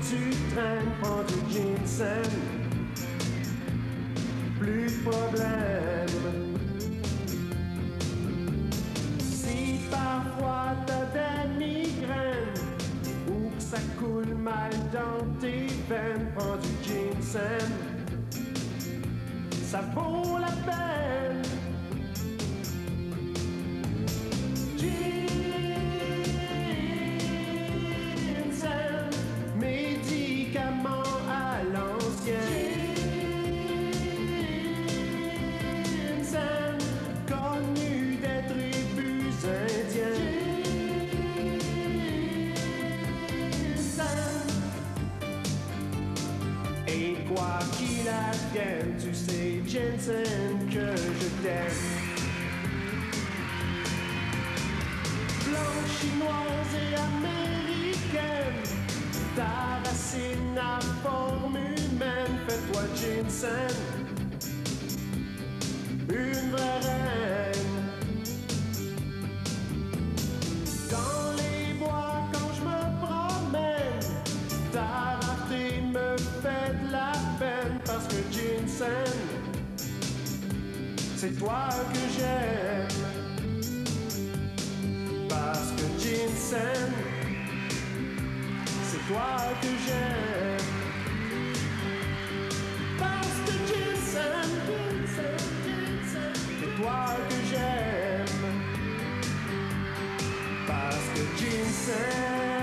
tu traînes, prends du ginseng. Plus de problème. Si parfois t'as des migraines ou que ça coule mal dans tes veines, prends du ginseng. Ça vaut la peine. Tu sais, Jensen, que je t'aime. Blanche, chinoise et américaine, ta racine à forme humaine, fais-toi Jensen, une vraie reine. Dans les bois, quand je me promène, ta rareté me fait c'est toi que j'aime. Parce que Ginseng, c'est toi que j'aime. Parce que Ginseng, c'est toi que j'aime. Parce que Ginseng.